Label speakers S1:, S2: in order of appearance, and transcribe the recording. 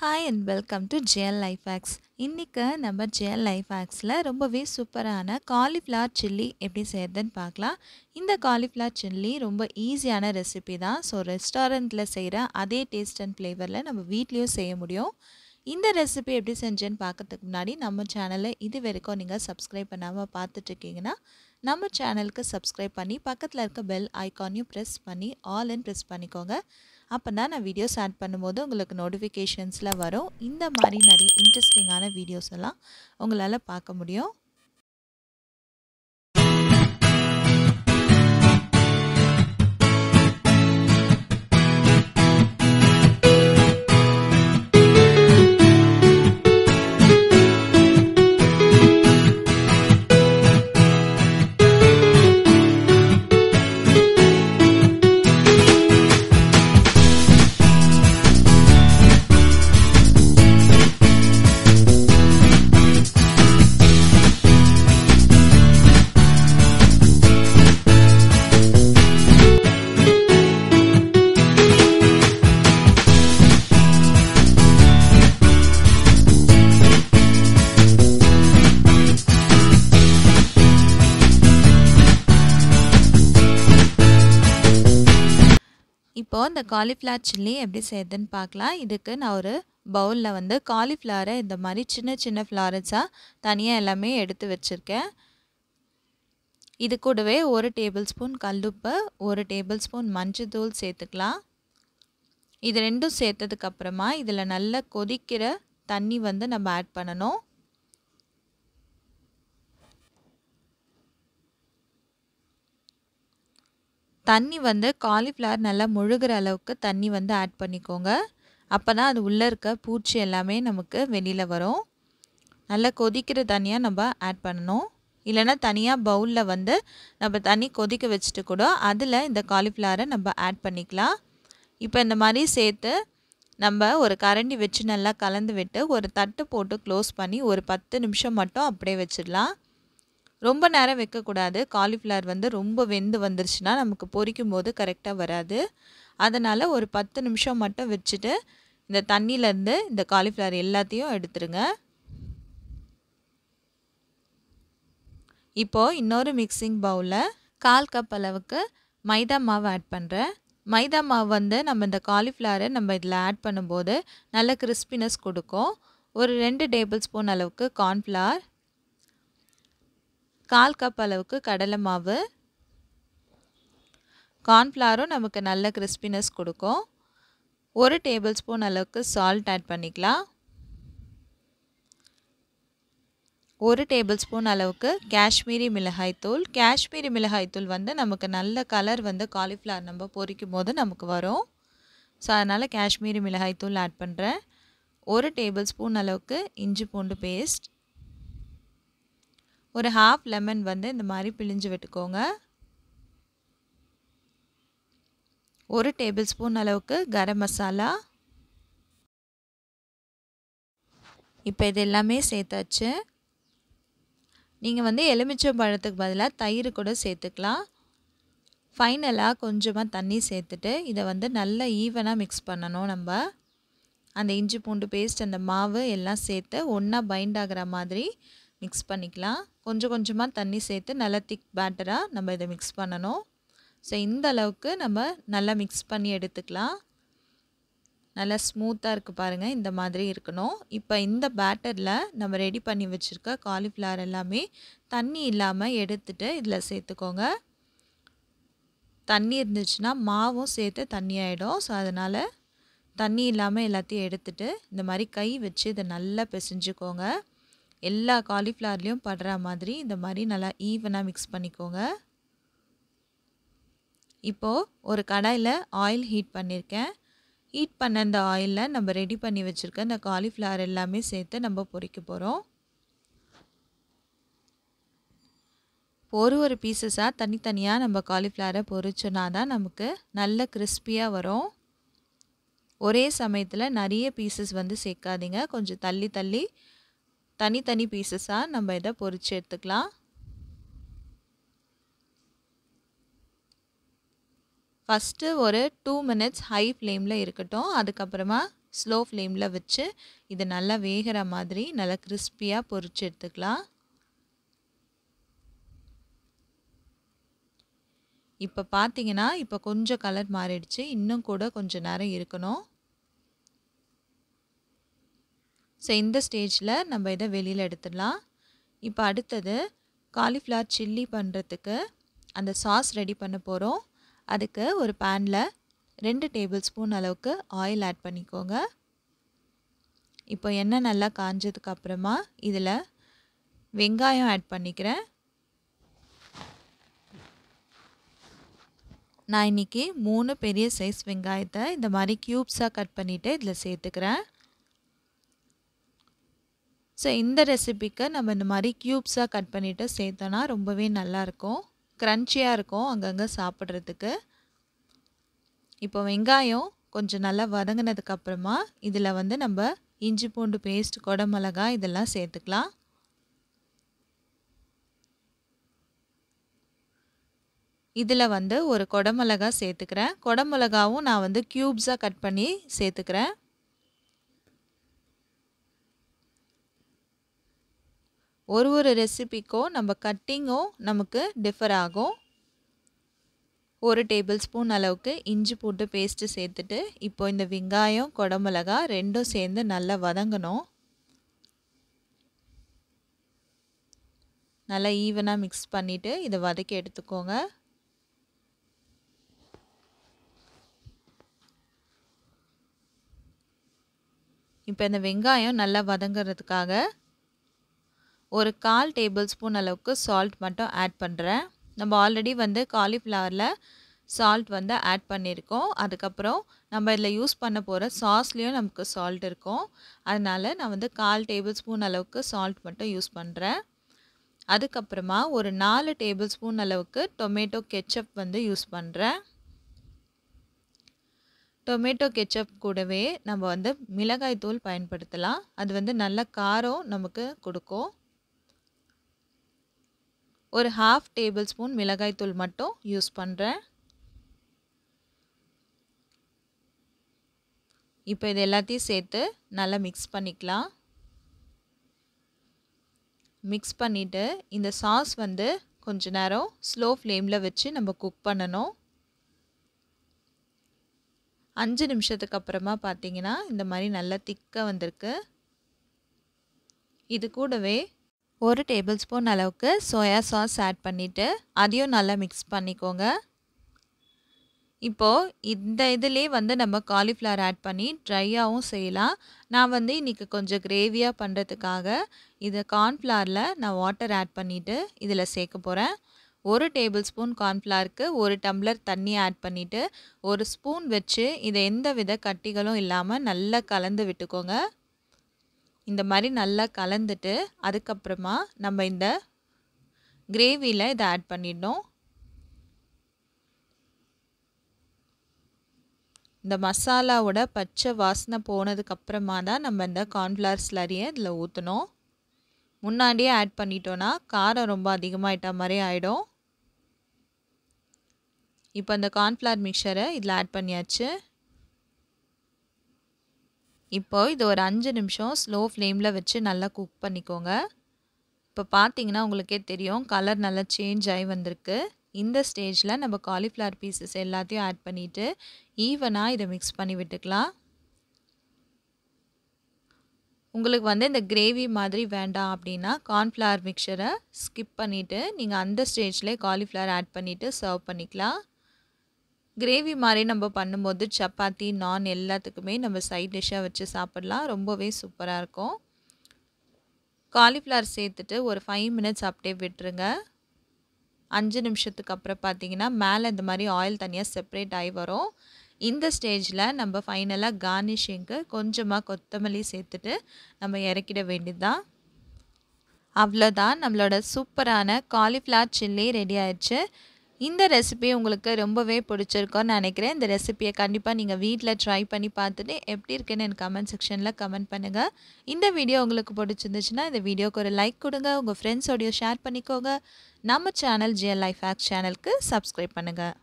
S1: Hi and welcome to GL life hacks இன்றைக்கி நம்ம ஜெயல் life axial ரொம்பவே சூப்பரான காலிஃப்ளவர் சில்லி எப்படி செய்யறதுன்னு பார்க்கலாம். இந்த காலிஃப்ளவர் சில்லி ரொம்ப ஈஸியான ரெசிபி தான். ஸோ ரெஸ்டாரண்ட்டில் செய்கிற அதே டேஸ்ட் அண்ட் ஃப்ளேவரில் நம்ம வீட்லேயும் செய்ய முடியும். இந்த ரெசிபி எப்படி செஞ்சேன்னு பார்க்கறதுக்கு முன்னாடி நம்ம சேனலை இது வரைக்கும் நீங்கள் சப்ஸ்கிரைப் பண்ணாமல் பார்த்துட்ருக்கீங்கன்னா நம்ம சேனலுக்கு சப்ஸ்கிரைப் பண்ணி பக்கத்தில் இருக்க பெல் ஐக்கானையும் ப்ரெஸ் பண்ணி ஆல் அண்ட் ப்ரெஸ் பண்ணிக்கோங்க. அப்போ தான் நான் வீடியோஸ் ஆட் பண்ணும்போது உங்களுக்கு நோட்டிஃபிகேஷன்ஸில் வரும். இந்த மாதிரி நிறைய இன்ட்ரெஸ்டிங்கான வீடியோஸ் எல்லாம் உங்களால் பார்க்க முடியும். இப்போது இந்த காலிஃப்ளவர் சில்லி எப்படி செய்யுதுன்னு பார்க்கலாம். இதுக்கு நான் ஒரு பவுலில் வந்து காலிஃப்ளவரை இந்த மாதிரி சின்ன சின்ன ஃப்ளாரட்ஸாக தனியாக எல்லாமே எடுத்து வச்சுருக்கேன். இது கூடவே ஒரு டேபிள் ஸ்பூன் கல்லுப்பு ஒரு டேபிள் ஸ்பூன் மஞ்சத்தூள் சேர்த்துக்கலாம். இது ரெண்டும் சேர்த்ததுக்கப்புறமா இதில் நல்லா கொதிக்கிற தண்ணி வந்து நம்ம ஆட் பண்ணணும். தண்ணி வந்து காலிஃப்ளவர் நல்லா முழுகிற அளவுக்கு தண்ணி வந்து ஆட் பண்ணிக்கோங்க. அப்போ தான் அது உள்ளே இருக்க பூச்சி எல்லாமே நமக்கு வெளியில் வரும். நல்லா கொதிக்கிற தனியாக நம்ம ஆட் பண்ணணும். இல்லைனா தனியாக பவுலில் வந்து நம்ம தண்ணி கொதிக்க வச்சுட்டு கூட அதில் இந்த காலிஃப்ளவரை நம்ம ஆட் பண்ணிக்கலாம். இப்போ இந்த மாதிரி சேர்த்து நம்ம ஒரு கரண்டி வச்சு நல்லா கலந்து விட்டு ஒரு தட்டு போட்டு க்ளோஸ் பண்ணி ஒரு பத்து நிமிஷம் மட்டும் அப்படியே வச்சிடலாம். ரொம்ப நேரம் வைக்கக்கூடாது. காலிஃப்ளவர் வந்து ரொம்ப வெந்து வந்துருச்சுன்னா நமக்கு பொரிக்கும் போது கரெக்டாக வராது. அதனால் ஒரு பத்து நிமிஷம் மட்டும் வச்சுட்டு இந்த தண்ணியிலேருந்து இந்த காலிஃப்ளவர் எல்லாத்தையும் எடுத்துருங்க. இப்போது இன்னொரு மிக்சிங் பவுலில் கால் கப் அளவுக்கு மைதா மாவு ஆட் பண்ணுறேன் மைதா மாவு வந்து நம்ம இந்த காலிஃப்ளவரை நம்ம இதில் ஆட் பண்ணும்போது நல்ல கிறிஸ்பினஸ் கொடுக்கும். ஒரு ரெண்டு டேபிள் ஸ்பூன் அளவுக்கு கார்ன்ஃப்ளவர் கால் கப் அளவுக்கு கடலை மாவு. கார்ன்ஃப்ளாரும் நமக்கு நல்ல கிறிஸ்பினஸ் கொடுக்கும். ஒரு டேபிள் ஸ்பூன் அளவுக்கு சால்ட் ஆட் பண்ணிக்கலாம். ஒரு டேபிள் ஸ்பூன் அளவுக்கு காஷ்மீரி மிளகாய்த்தூள் காஷ்மீரி மிளகாய்த்தூள் வந்து நமக்கு நல்ல கலர் வந்து காலிஃப்ளவர் நம்ம பொரிக்கும் போது நமக்கு வரும். ஸோ அதனால் காஷ்மீரி மிளகாய்த்தூள் ஆட் பண்ணுறேன் ஒரு டேபிள் ஸ்பூன் அளவுக்கு இஞ்சி பூண்டு பேஸ்ட் ஒரு ஹாஃப் லெமன் வந்து இந்த மாதிரி பிழிஞ்சு விட்டுக்கோங்க. ஒரு டேபிள் ஸ்பூன் அளவுக்கு கரம் மசாலா. இப்போ இது எல்லாமே சேர்த்தாச்சு. நீங்கள் வந்து எலுமிச்சம் பழத்துக்கு பதிலாக தயிர் கூட சேர்த்துக்கலாம். ஃபைனலாக கொஞ்சமாக தண்ணி சேர்த்துட்டு இதை வந்து நல்லா ஈவனாக மிக்ஸ் பண்ணணும் நம்ம. அந்த இஞ்சி பூண்டு பேஸ்ட் அந்த மாவு எல்லாம் சேர்த்து ஒன்றா பைண்ட் ஆகிற மாதிரி மிக்ஸ் பண்ணிக்கலாம். கொஞ்சம் கொஞ்சமாக தண்ணி சேர்த்து நல்லா திக் பேட்டராக நம்ம இதை மிக்ஸ் பண்ணணும். ஸோ இந்த அளவுக்கு நம்ம நல்லா மிக்ஸ் பண்ணி எடுத்துக்கலாம். நல்லா ஸ்மூத்தாக இருக்குது பாருங்கள் இந்த மாதிரி இருக்கணும். இப்போ இந்த பேட்டரில் நம்ம ரெடி பண்ணி வச்சுருக்க காலிஃப்ளவர் எல்லாமே தண்ணி இல்லாமல் எடுத்துகிட்டு இதில் சேர்த்துக்கோங்க. தண்ணி இருந்துச்சுன்னா மாவும் சேர்த்து தண்ணி ஆகிடும் ஸோ அதனால் தண்ணி இல்லாமல் எல்லாத்தையும் எடுத்துகிட்டு இந்த மாதிரி கை வச்சு இதை நல்லா பிசைஞ்சுக்கோங்க. எல்லா காலிஃப்ளவர்லேயும் படுற மாதிரி இந்த மாதிரி நல்லா ஈவனாக மிக்ஸ் பண்ணிக்கோங்க. இப்போது ஒரு கடாயில் ஆயில் ஹீட் பண்ணியிருக்கேன் ஹீட் பண்ண அந்த ஆயிலில் நம்ம ரெடி பண்ணி வச்சுருக்க இந்த காலிஃப்ளவர் எல்லாமே சேர்த்து நம்ம பொறிக்க போகிறோம் ஒரு ஒரு பீசஸாக தனித்தனியாக நம்ம காலிஃப்ளவரை பொரிச்சோன்னா தான் நமக்கு நல்ல கிறிஸ்பியாக வரும். ஒரே சமயத்தில் நிறைய பீசஸ் வந்து சேர்க்காதீங்க. கொஞ்சம் தள்ளி தள்ளி தனித்தனி பீசஸாக நம்ம இதை பொரித்து எடுத்துக்கலாம். ஃபஸ்ட்டு ஒரு டூ மினிட்ஸ் ஹை ஃப்ளேமில் இருக்கட்டும். அதுக்கப்புறமா ஸ்லோ ஃப்ளேமில் வச்சு இது நல்லா வேகிற மாதிரி நல்லா கிறிஸ்பியாக பொறிச்சு எடுத்துக்கலாம். இப்போ பார்த்தீங்கன்னா இப்போ கொஞ்சம் கலர் மாறிடுச்சு. இன்னும் கூட கொஞ்சம் நேரம் இருக்கணும். ஸோ இந்த ஸ்டேஜில் நம்ம இதை வெளியில் எடுத்துடலாம். இப்போ அடுத்தது காலிஃப்ளவர் சில்லி பண்ணுறதுக்கு அந்த சாஸ் ரெடி பண்ண போகிறோம் அதுக்கு ஒரு பேனில் ரெண்டு டேபிள் ஸ்பூன் அளவுக்கு ஆயில் ஆட் பண்ணிக்கோங்க. இப்போ எண்ணெய் நல்லா காஞ்சதுக்கு அப்புறமா இதில் வெங்காயம் ஆட் பண்ணிக்கிறேன். நான் இன்றைக்கி மூணு பெரிய சைஸ் வெங்காயத்தை இந்த மாதிரி க்யூப்ஸாக கட் பண்ணிவிட்டு இதில் சேர்த்துக்கிறேன். ஸோ இந்த ரெசிபிக்கு நம்ம இந்த மாதிரி க்யூப்ஸாக கட் பண்ணிவிட்டு சேர்த்தோன்னா ரொம்பவே நல்லாயிருக்கும். க்ரன்ச்சியாக இருக்கும் அங்கங்கே சாப்பிட்றதுக்கு. இப்போ வெங்காயம் கொஞ்சம் நல்லா வதங்கினதுக்கப்புறமா இதில் வந்து நம்ம இஞ்சி பூண்டு பேஸ்ட் கொடமிளகா இதெல்லாம் சேர்த்துக்கலாம். இதில் வந்து ஒரு கொடமிளகா சேர்த்துக்கிறேன். கொடமிளகாவும் நான் வந்து க்யூப்ஸாக கட் பண்ணி சேர்த்துக்கிறேன். ஒரு ஒரு ரெசிபிக்கும் நம்ம கட்டிங்கும் நமக்கு டிஃபர் ஆகும். ஒரு டேபிள் ஸ்பூன் அளவுக்கு இஞ்சி போட்டு பேஸ்ட்டு சேர்த்துட்டு இப்போ இந்த வெங்காயம் குடமிளகா ரெண்டும் சேர்ந்து நல்லா வதங்கணும். நல்லா ஈவனாக மிக்ஸ் பண்ணிவிட்டு இதை வதக்கி எடுத்துக்கோங்க. இப்போ இந்த வெங்காயம் நல்லா வதங்கிறதுக்காக ஒரு கால் டேபிள் ஸ்பூன் அளவுக்கு சால்ட் மட்டும் ஆட் பண்ணுறேன் நம்ம ஆல்ரெடி வந்து காலிஃப்ளவரில் சால்ட் வந்து ஆட் பண்ணியிருக்கோம். அதுக்கப்புறம் நம்ம இதில் யூஸ் பண்ண போகிற சாஸ்லேயும் நமக்கு சால்ட் இருக்கும். அதனால் நான் வந்து கால் டேபிள் ஸ்பூன் அளவுக்கு சால்ட் மட்டும் யூஸ் பண்ணுறேன் அதுக்கப்புறமா ஒரு நாலு டேபிள் ஸ்பூன் அளவுக்கு டொமேட்டோ கெச்சப் வந்து யூஸ் பண்ணுறேன் டொமேட்டோ கெச்சப் கூடவே நம்ம வந்து மிளகாய் தூள் பயன்படுத்தலாம். அது வந்து நல்ல காரம் நமக்கு கொடுக்கும். ஒரு ஹாஃப் டேபிள் ஸ்பூன் மிளகாய்த்தூள் மட்டும் யூஸ் பண்ணுறேன் இப்போ இது எல்லாத்தையும் சேர்த்து நல்லா மிக்ஸ் பண்ணிக்கலாம். மிக்ஸ் பண்ணிவிட்டு இந்த சாஸ் வந்து கொஞ்ச நேரம் ஸ்லோ ஃப்ளேமில் வச்சு நம்ம குக் பண்ணணும். அஞ்சு நிமிஷத்துக்கு அப்புறமா பார்த்தீங்கன்னா இந்த மாதிரி நல்லா திக்காக வந்திருக்கு. இது கூடவே ஒரு டேபிள் ஸ்பூன் அளவுக்கு சோயா சாஸ் ஆட் பண்ணிவிட்டு அதையும் நல்லா மிக்ஸ் பண்ணிக்கோங்க. இப்போது இந்த இதிலே வந்து நம்ம காலிஃப்ளவர் ஆட் பண்ணி ட்ரையாகவும் செய்யலாம். நான் வந்து இன்றைக்கி கொஞ்சம் கிரேவியாக பண்ணுறதுக்காக இதை கார்ன்ஃப்ளவரில் நான் வாட்டர் ஆட் பண்ணிவிட்டு இதில் சேர்க்க போகிறேன் ஒரு டேபிள் ஸ்பூன் கார்ன்ஃப்ளவருக்கு ஒரு டம்ளர் தண்ணி ஆட் பண்ணிவிட்டு ஒரு ஸ்பூன் வச்சு இதை எந்த வித கட்டிகளும் இல்லாமல் நல்லா கலந்து விட்டுக்கோங்க. இந்த மாதிரி நல்லா கலந்துட்டு அதுக்கப்புறமா நம்ம இந்த கிரேவியில் இதை ஆட் பண்ணிடணும். இந்த மசாலாவோட பச்சை வாசனை போனதுக்கப்புறமா தான் நம்ம இந்த கார்ன்ஃப்ளவர் ஸ்லரியை இதில் ஊற்றணும் முன்னாடியே ஆட் பண்ணிட்டோன்னா காரம் ரொம்ப அதிகமாகிட்ட மாதிரி ஆகிடும் இப்போ அந்த கார்ன்ஃப்ளவர் மிக்சரை இதில் ஆட் பண்ணியாச்சு. இப்போ இது ஒரு அஞ்சு நிமிஷம் ஸ்லோ ஃப்ளேமில் வச்சு நல்லா குக் பண்ணிக்கோங்க. இப்போ பார்த்தீங்கன்னா உங்களுக்கே தெரியும் கலர் நல்லா சேஞ்ச் ஆகி வந்திருக்கு. இந்த ஸ்டேஜில் நம்ம காலிஃப்ளவர் பீசஸ் எல்லாத்தையும் ஆட் பண்ணிவிட்டு ஈவனாக இதை மிக்ஸ் பண்ணி விட்டுக்கலாம். உங்களுக்கு வந்து இந்த கிரேவி மாதிரி வேண்டாம் அப்படின்னா கார்ன்ஃப்ளவர் மிக்சரை ஸ்கிப் பண்ணிவிட்டு நீங்கள் அந்த ஸ்டேஜ்லேயே காலிஃப்ளவர் ஆட் பண்ணிவிட்டு சர்வ் பண்ணிக்கலாம். கிரேவி மாதிரி நம்ம பண்ணும்போது சப்பாத்தி நான் எல்லாத்துக்குமே நம்ம சைட் டிஷ்ஷாக வச்சு சாப்பிட்லாம். ரொம்பவே சூப்பராக இருக்கும். காலிஃப்ளவர் சேர்த்துட்டு ஒரு ஃபைவ் மினிட்ஸ் அப்படியே விட்டுருங்க. அஞ்சு நிமிஷத்துக்கு அப்புறம் பார்த்தீங்கன்னா மேலே இந்த மாதிரி ஆயில் தனியாக செப்ரேட் ஆகி வரும். இந்த ஸ்டேஜில் நம்ம ஃபைனலாக கார்னிஷிங்க்கு கொஞ்சமாக கொத்தமல்லி சேர்த்துட்டு நம்ம இறக்கிட வேண்டியது தான் அவ்வளோதான் நம்மளோட சூப்பரான காலிஃப்ளவர் சில்லி ரெடி ஆயிடுச்சு. இந்த ரெசிபி உங்களுக்கு ரொம்பவே பிடிச்சிருக்கோன்னு நினைக்கிறேன். இந்த ரெசிபியை கண்டிப்பாக நீங்கள் வீட்டில் ட்ரை பண்ணி பார்த்துட்டு எப்படி இருக்குன்னு எனக்கு கமெண்ட் செக்ஷனில் கமெண்ட் பண்ணுங்கள் இந்த வீடியோ உங்களுக்கு பிடிச்சிருந்துச்சுன்னா இந்த வீடியோக்கு ஒரு லைக் கொடுங்க. உங்கள் ஃப்ரெண்ட்ஸோடையும் ஷேர் பண்ணிக்கோங்க. நம்ம சேனல் ஜிஎல் லைஃப் ஆக்ட் சேனலுக்கு சப்ஸ்கிரைப் பண்ணுங்கள்